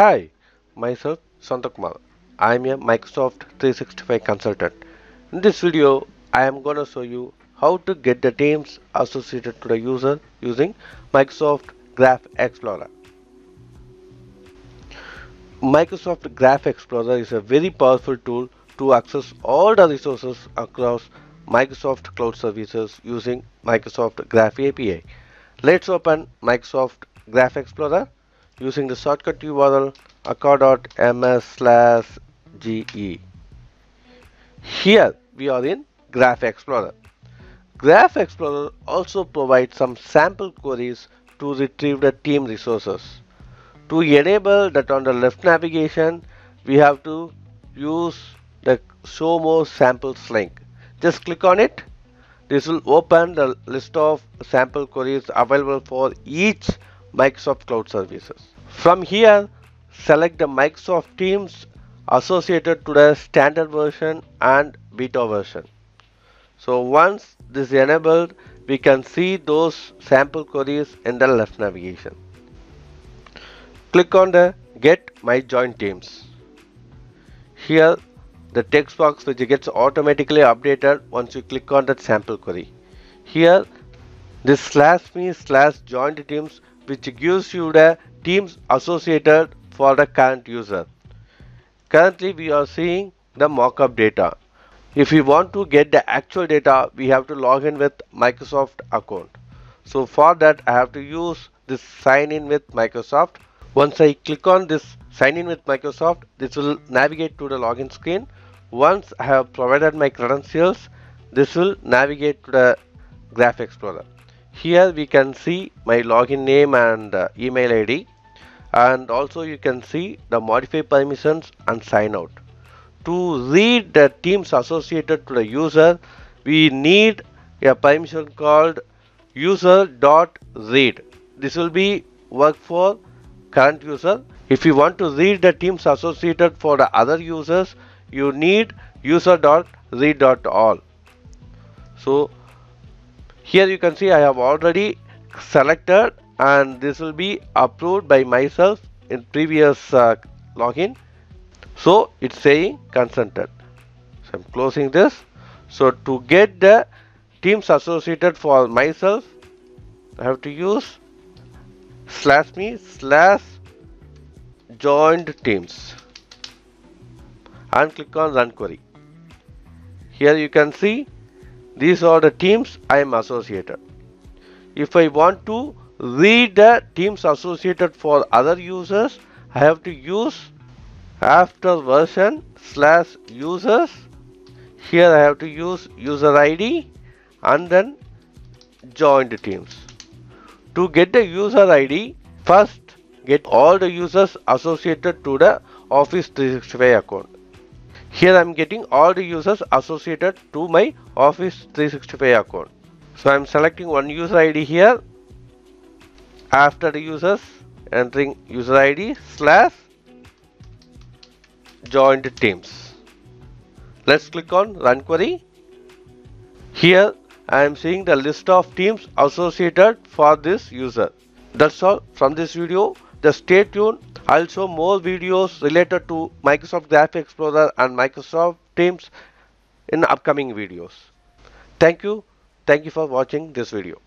Hi, myself Santakumar. I am a Microsoft 365 consultant. In this video, I am going to show you how to get the teams associated to the user using Microsoft Graph Explorer. Microsoft Graph Explorer is a very powerful tool to access all the resources across Microsoft Cloud Services using Microsoft Graph API. Let's open Microsoft Graph Explorer using the shortcut URL aka.ms slash ge. Here we are in Graph Explorer. Graph Explorer also provides some sample queries to retrieve the team resources. To enable that on the left navigation, we have to use the show more samples link. Just click on it. This will open the list of sample queries available for each Microsoft Cloud Services. From here, select the Microsoft Teams associated to the standard version and beta version. So once this is enabled, we can see those sample queries in the left navigation. Click on the Get My Join Teams. Here, the text box which gets automatically updated once you click on that sample query. Here, this slash me slash joined teams which gives you the teams associated for the current user. Currently we are seeing the mockup data. If we want to get the actual data, we have to log in with Microsoft account. So for that, I have to use this sign in with Microsoft. Once I click on this sign in with Microsoft, this will navigate to the login screen. Once I have provided my credentials, this will navigate to the Graph Explorer. Here we can see my login name and uh, email ID and also you can see the modify permissions and sign out. To read the teams associated to the user, we need a permission called user.read. This will be work for current user. If you want to read the teams associated for the other users, you need user.read.all. So here you can see I have already selected and this will be approved by myself in previous uh, login. So it's saying consented. So I'm closing this. So to get the teams associated for myself I have to use slash me slash joined teams and click on run query. Here you can see these are the teams I am associated. If I want to read the teams associated for other users I have to use after version slash users. Here I have to use user ID and then joined teams. To get the user ID first get all the users associated to the office 365 account here I am getting all the users associated to my office 365 account so I am selecting one user ID here after the users entering user ID slash joined teams. Let's click on run query. Here I am seeing the list of teams associated for this user. That's all from this video. Just stay tuned. I'll show more videos related to Microsoft Graph Explorer and Microsoft Teams in upcoming videos. Thank you. Thank you for watching this video.